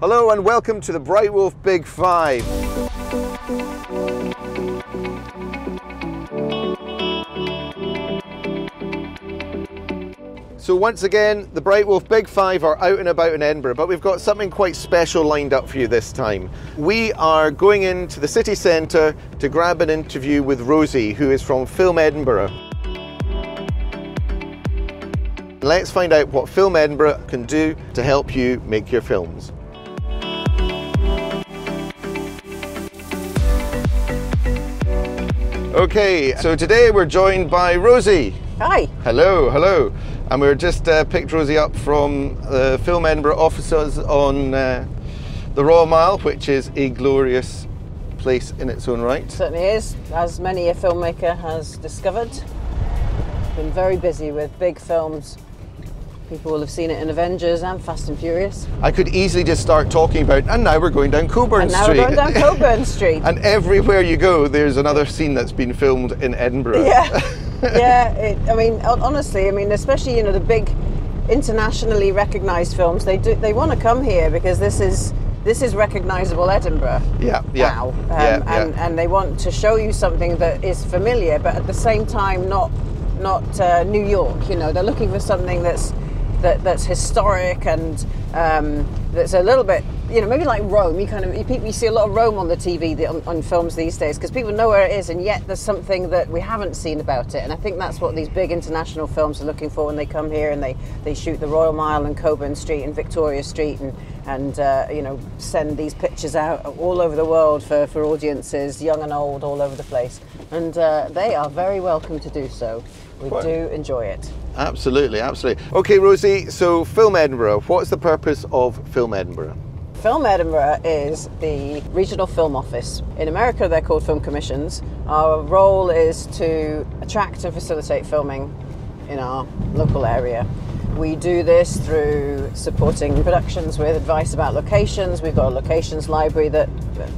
Hello and welcome to the Bright Wolf Big Five. So once again, the Bright Wolf Big Five are out and about in Edinburgh, but we've got something quite special lined up for you this time. We are going into the city centre to grab an interview with Rosie, who is from Film Edinburgh. Let's find out what Film Edinburgh can do to help you make your films. Okay, so today we're joined by Rosie. Hi. Hello, hello. And we're just uh, picked Rosie up from the Film Edinburgh offices on uh, the Royal Mile, which is a glorious place in its own right. Certainly is, as many a filmmaker has discovered. Been very busy with big films. People will have seen it in Avengers and Fast and Furious. I could easily just start talking about, and now we're going down Cockburn Street. And now Street. we're going down Cockburn Street. and everywhere you go, there's another scene that's been filmed in Edinburgh. yeah, yeah. It, I mean, honestly, I mean, especially you know the big internationally recognised films, they do they want to come here because this is this is recognisable Edinburgh. Yeah, yeah, Now, um, yeah, and yeah. and they want to show you something that is familiar, but at the same time not not uh, New York. You know, they're looking for something that's that, that's historic and um, that's a little bit, you know, maybe like Rome. You kind of you, you see a lot of Rome on the TV the- on, on films these days because people know where it is, and yet there's something that we haven't seen about it. And I think that's what these big international films are looking for when they come here and they, they shoot the Royal Mile and Cockburn Street and Victoria Street and and uh, you know send these pictures out all over the world for, for audiences, young and old, all over the place. And uh, they are very welcome to do so. We Quite. do enjoy it. Absolutely, absolutely. Okay, Rosie, so Film Edinburgh, what's the purpose of Film Edinburgh? Film Edinburgh is the regional film office. In America, they're called film commissions. Our role is to attract and facilitate filming in our local area. We do this through supporting productions with advice about locations. We've got a locations library that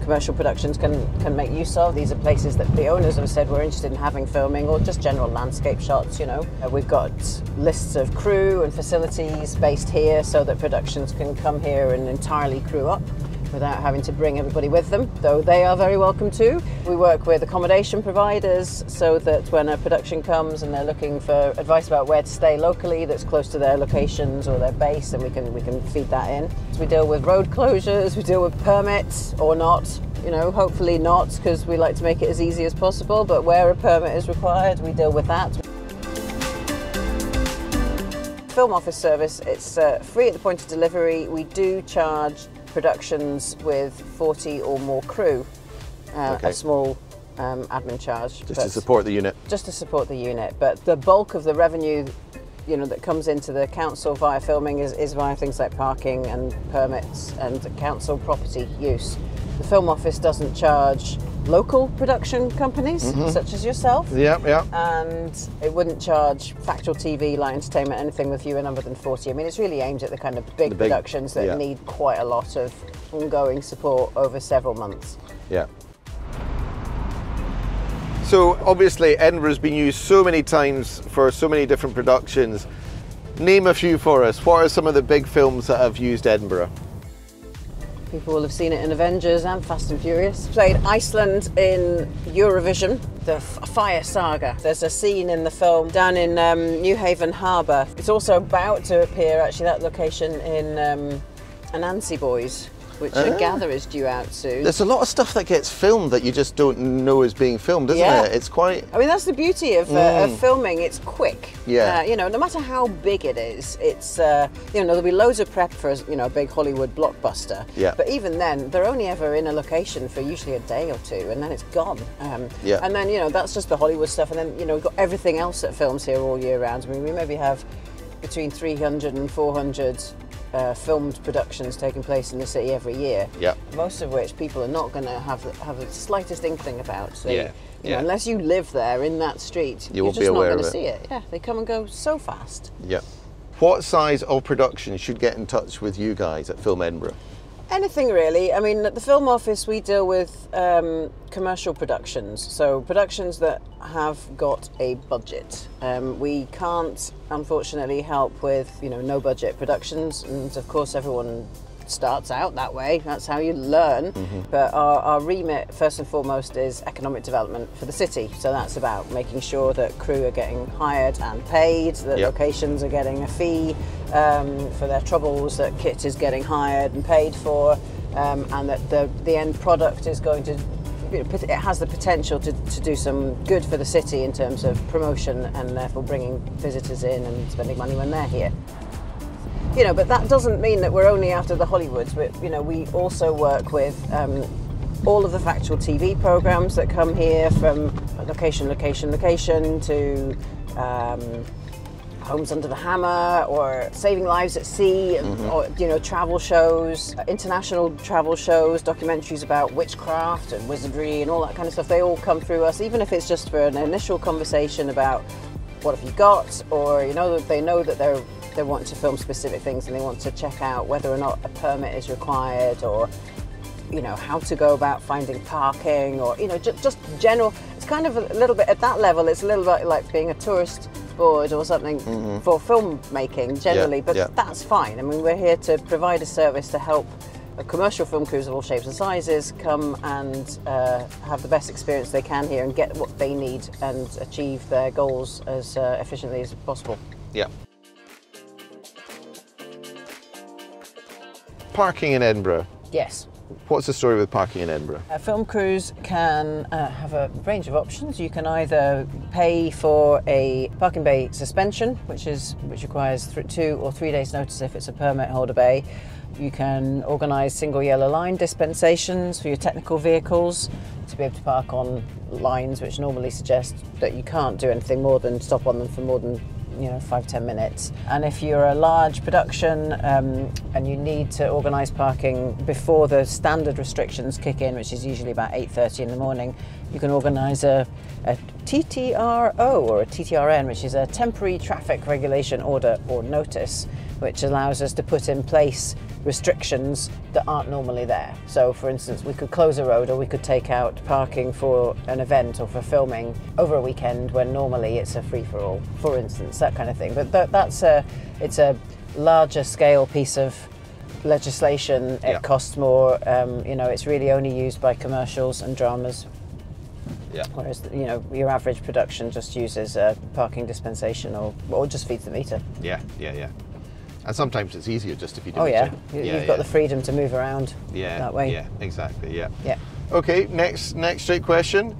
commercial productions can, can make use of. These are places that the owners have said we're interested in having filming or just general landscape shots, you know. Uh, We've got lists of crew and facilities based here so that productions can come here and entirely crew up without having to bring everybody with them, though they are very welcome too. We work with accommodation providers so that when a production comes and they're looking for advice about where to stay locally that's close to their locations or their base, then we can we can feed that in. We deal with road closures, we deal with permits or not. You know, hopefully not, because we like to make it as easy as possible. But where a permit is required, we deal with that. Film office service, it's uh, free at the point of delivery. We do charge productions with 40 or more crew uh, Okay. a small um, admin charge. Just to support the unit. just to support the unit. But the bulk of the revenue, you know, that comes into the council via filming is, is via things like parking and permits and council property use. The film office doesn't charge local production companies mm-hmm. such as yourself. Yeah, yeah. And it wouldn't charge factual TV, light entertainment, anything with fewer number than 40. I mean, it's really aimed at the kind of big, big- productions that yeah. need quite a lot of ongoing support over several months. Yeah. So obviously Edinburgh's been used so many times for so many different productions. Name a few for us. What are some of the big films that have used Edinburgh? People will have seen it in Avengers and Fast and Furious. Played Iceland in Eurovision, the Fire Saga. There's a scene in the film down in um, Newhaven Harbour. It's also about to appear, actually, that location in um, Anansi Boys, which Ah. I gather is due out soon. There's a lot of stuff that gets filmed that you just don't know is being filmed, isn't Yeah. it? It's quite I mean, that's the beauty of, uh, of filming. It's quick. Yeah. Uh, you know, no matter how big it is, it's uh, you know there'll be loads of prep for you know a big Hollywood blockbuster. Yeah. But even then, they're only ever in a location for usually a day or two, and then it's gone. Um, Yeah. And then you know that's just the Hollywood stuff, and then you know we've got everything else that films here all year round. I mean, we maybe have between 300 and 400 uh, filmed productions taking place in the city every year. Yeah. Most of which people are not going to have the, have the slightest inkling about. So, Yeah, you know, yeah. unless you live there in that street, You you're won't just be aware not going to see it. Yeah, they come and go so fast. yeah. What size of production should get in touch with you guys at Film Edinburgh? Anything really. I mean, at the film office, we deal with um, commercial productions, so productions that have got a budget. Um, we can't, unfortunately, help with you know no budget productions, and of course, everyone starts out that way. That's how you learn. Mm-hmm. But our, our remit, first and foremost, is economic development for the city. So that's about making sure that crew are getting hired and paid, that Yep. locations are getting a fee um, for their troubles, that kit is getting hired and paid for, um, and that the, the end product is going to it has the potential to, to do some good for the city in terms of promotion and therefore bringing visitors in and spending money when they're here. You know, but that doesn't mean that we're only after the Hollywoods. But you know, we also work with um, all of the factual TV programs that come here from location, location, location to. Um, Homes Under the Hammer or Saving Lives at Sea, or you know, travel shows, international travel shows, documentaries about witchcraft and wizardry and all that kind of stuff. They all come through us, even if it's just for an initial conversation about what have you got, or you know, they know that they're they want to film specific things and they want to check out whether or not a permit is required or you know how to go about finding parking or you know just, just general it's kind of a little bit at that level it's a little bit like being a tourist board or something for filmmaking generally but yeah. that's fine i mean we're here to provide a service to help commercial film crews of all shapes and sizes come and uh, have the best experience they can here and get what they need and achieve their goals as uh, efficiently as possible Yeah. Parking in Edinburgh. yes What's the story with parking in Edinburgh? Uh, film crews can uh, have a range of options. You can either pay for a parking bay suspension, which is which requires two or three days' notice if it's a permit holder bay. You can organise single yellow line dispensations for your technical vehicles to be able to park on lines which normally suggest that you can't do anything more than stop on them for more than you know five ten minutes. And if you're a large production um, and you need to organise parking before the standard restrictions kick in which is usually about 8.30 in the morning you can organise a, a TTRO or a TTRN which is a temporary traffic regulation order or notice which allows us to put in place restrictions that aren't normally there. So, for instance, we could close a road or we could take out parking for an event or for filming over a weekend when normally it's a free for all, for instance, that kind of thing. But that, that's a it's a larger scale piece of legislation. It Yeah. costs more. Um, you know, it's really only used by commercials and dramas. Yeah. Whereas you know your average production just uses a parking dispensation or or just feeds the meter. Yeah, yeah, yeah. And sometimes it's easier just if you do Oh it. yeah, too. You- yeah you've got the freedom to move around yeah, that way. Yeah, exactly. Yeah. Yeah. Okay, next next straight question.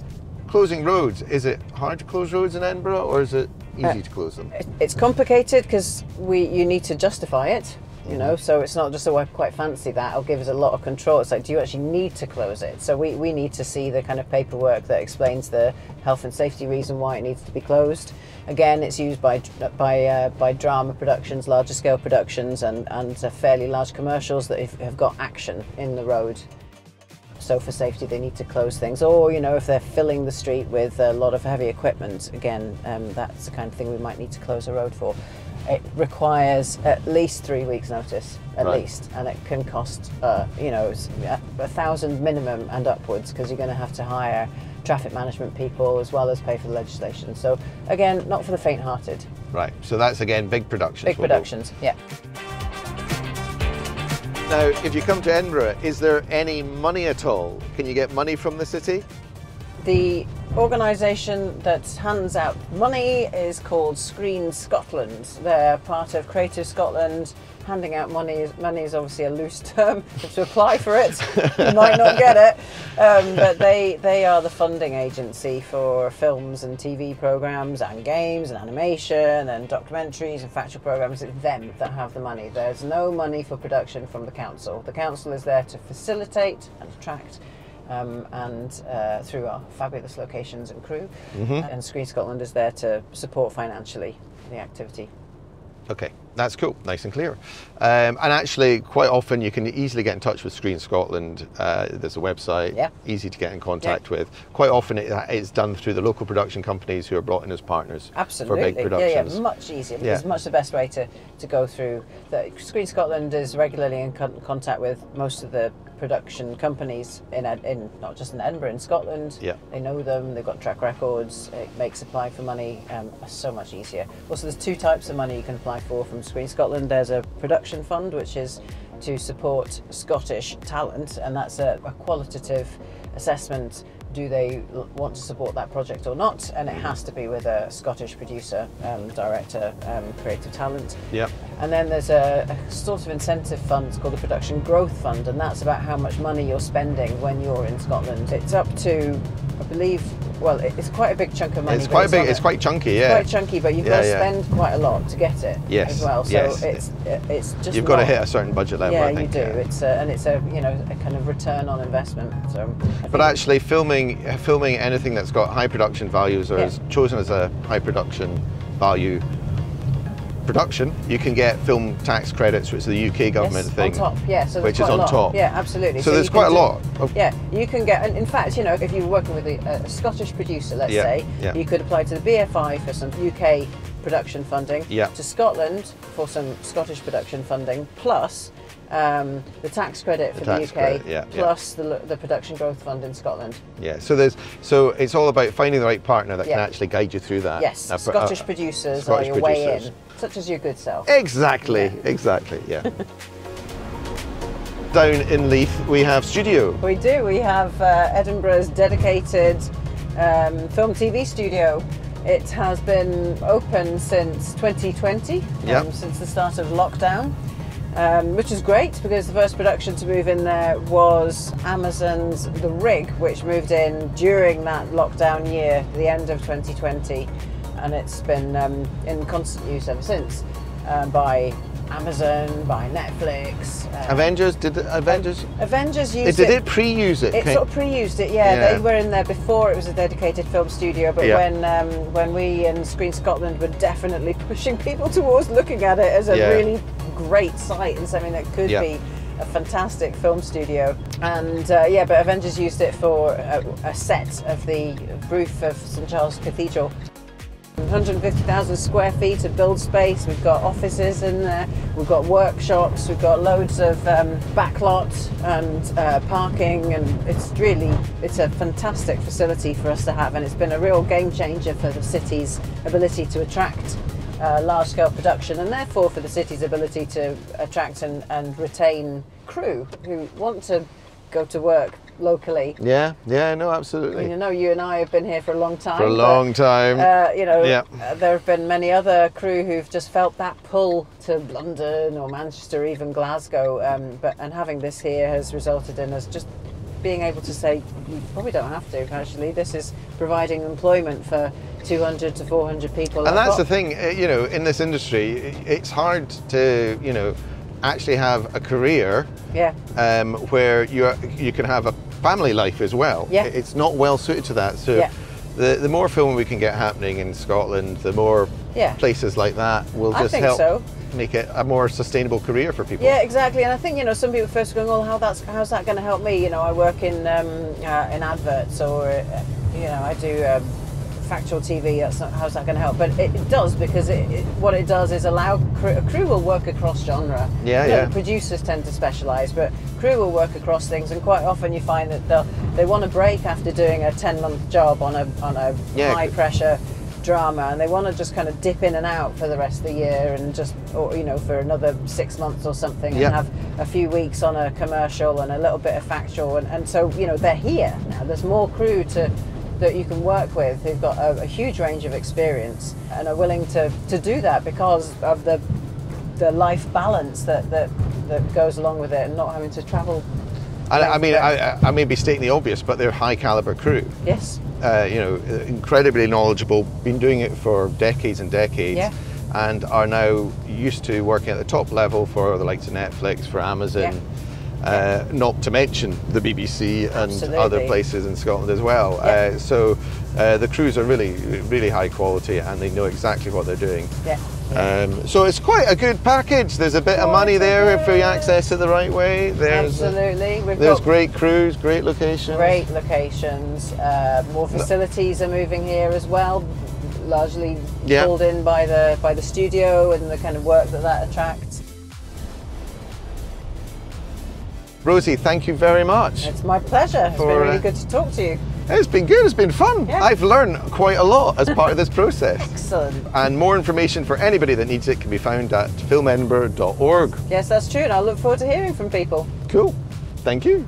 Closing roads. Is it hard to close roads in Edinburgh or is it easy Uh, to close them? It's complicated because we you need to justify it, you know. So it's not just a "I quite fancy that. It'll give us a lot of control. It's like, do you actually need to close it? So we, we need to see the kind of paperwork that explains the health and safety reason why it needs to be closed. Again, it's used by by uh, by drama productions, larger scale productions, and and uh, fairly large commercials that have have got action in the road. So for safety, they need to close things. Or you know, if they're filling the street with a lot of heavy equipment, again, um, that's the kind of thing we might need to close a road for. It requires at least three weeks' notice, at Right. least, and it can cost uh, you know a thousand minimum and upwards because you're going to have to hire traffic management people as well as pay for the legislation. So again, not for the faint-hearted. Right. So that's again big productions. Big will go. productions, yeah. Now, if you come to Edinburgh, is there any money at all? Can you get money from the city? The organisation that hands out money is called Screen Scotland. They're part of Creative Scotland. Handing out money is, money is obviously a loose term. To apply for it, you might not get it. Um, but they, they are the funding agency for films and TV programmes and games and animation and documentaries and factual programmes. It's them that have the money. There's no money for production from the council. The council is there to facilitate and attract um, and uh, through our fabulous locations and crew. And Screen Scotland is there to support financially the activity. Okay, that's cool, nice and clear. Um, and actually, quite often you can easily get in touch with Screen Scotland. Uh, there's a website, Yeah. easy to get in contact with. Quite often it, it's done through the local production companies who are brought in as partners Absolutely. for big Yeah, productions. yeah, much easier. Yeah. It's much the best way to, to go through. The, Screen Scotland is regularly in con- contact with most of the production companies in, in not just in Edinburgh, in Scotland. Yeah. They know them, they've got track records, it makes applying for money um, so much easier. Also, there's two types of money you can apply for from Screen Scotland. There's a production fund, which is to support Scottish talent, and that's a, a qualitative assessment. Do they want to support that project or not? And it has to be with a Scottish producer, um, director, um, creative talent. Yep. And then there's a, a sort of incentive fund it's called the Production Growth Fund, and that's about how much money you're spending when you're in Scotland. It's up to, I believe, well, it's quite a big chunk of money. It's quite big. It's quite chunky. it's Yeah. quite chunky, but you've Yeah, got to yeah. spend quite a lot to get it Yes, as well. So yes. it's it's just You've got to hit a certain budget level. yeah, I think. you do. It's a, and it's a you know a kind of return on investment. So, But actually, filming filming anything that's got high production values or Yeah. is chosen as a high production value production, you can get film tax credits, which is the UK government yes, thing. on top. Yeah, so which is on top. Yeah, absolutely. So there's quite a do- lot of- yeah, you can get. And in fact, you know, if you were working with a, a Scottish producer, let's Yeah, say, yeah. you could apply to the BFI for some UK production funding. Yeah. To Scotland for some Scottish production funding, plus. Um, the tax credit for the, tax UK, credit, yeah, yeah. plus the, the production growth fund in Scotland. Yeah. So there's so it's all about finding the right partner that can actually guide you through that. Yes, Uh, Scottish uh, producers Scottish are your way in, such as your good self. Exactly. Yeah. Exactly. Yeah. Down in Leith, we have studio. We do. We have uh, Edinburgh's dedicated um, film TV studio. It has been open since 2020, Yep. um, since the start of lockdown, um, which is great because the first production to move in there was Amazon's The Rig, which moved in during that lockdown year, the end of 2020, and it's been um, in constant use ever since um, by Amazon, by Netflix. um, Avengers did it, Avengers. Avengers It, used did it pre-use it? it sort of pre-used it, yeah. Yeah. They were in there before it was a dedicated film studio, but Yeah. when um, when we in Screen Scotland were definitely pushing people towards looking at it as a Yeah. really great site and something that could be a fantastic film studio. And uh, yeah, but Avengers used it for a, a set of the roof of St Giles Cathedral. 150,000 square feet of build space. We've got offices in there. We've got workshops. We've got loads of um, backlot and uh, parking, and it's really it's a fantastic facility for us to have, and it's been a real game changer for the city's ability to attract. Uh, large scale production and therefore for the city's ability to attract and, and retain crew who want to go to work locally. Yeah. Yeah. No. I Absolutely. mean, you know, you and I have been here for a long time. For a but- long time. uh, you know, Yeah. uh, there have been many other crew who've just felt that pull to London or Manchester, even Glasgow. Um, but and having this here has resulted in us just being able to say, you probably don't have to. Actually, this is providing employment for 200 to 400 people. and that's the thing, uh, you know, in this industry, it's hard to, you know, actually have a career Yeah, um, where you you can have a family life as well. Yeah. It's not well suited to that. So Yeah. the, the more filming we can get happening in Scotland, the more Yeah. places like that will just help so. make it a more sustainable career for people. Yeah, exactly. And I think you know some people first going, "Oh, how that's how's that going to help me?" You know, I work in um, uh, in adverts, or uh, you know, I do um, factual TV. That's not how's that going to help, but it, it does because it, it, what it does is allow crew, a crew will work across genre. Yeah, You know, yeah. Producers tend to specialise, but crew will work across things, and quite often you find that they they want a break after doing a ten month job on a on a Yeah. high pressure drama and they want to just kind of dip in and out for the rest of the year and just or you know for another six months or something and have a few weeks on a commercial and a little bit of factual and, and so you know they're here now there's more crew to that you can work with who've got a, a huge range of experience and are willing to, to do that because of the the life balance that, that that goes along with it and not having to travel And I mean, I, I may be stating the obvious, but they're high caliber crew. yes uh, you know, incredibly knowledgeable, been doing it for decades and decades, Yeah. and are now used to working at the top level for the likes of Netflix, for Amazon, uh, not to mention the BBC and Absolutely. other places in Scotland as well. Yeah. Uh, so uh, the crews are really, really high quality and they know exactly what they're doing. yeah Um, so it's quite a good package. There's a bit of money there if we access it the right way. There's, absolutely We've There's great crews, great locations. Great locations. Uh, more facilities are moving here as well, largely Yeah. pulled in by the by the studio and the kind of work that that attracts. Rosie, thank you very much. It's my pleasure. It's been really uh, good to talk to you. It's been good, it's been fun. Yeah. I've learned quite a lot as part of this process. Excellent. And more information for anybody that needs it can be found at filmedinburgh.org. Yes, that's true, and I look forward to hearing from people. Cool. Thank you.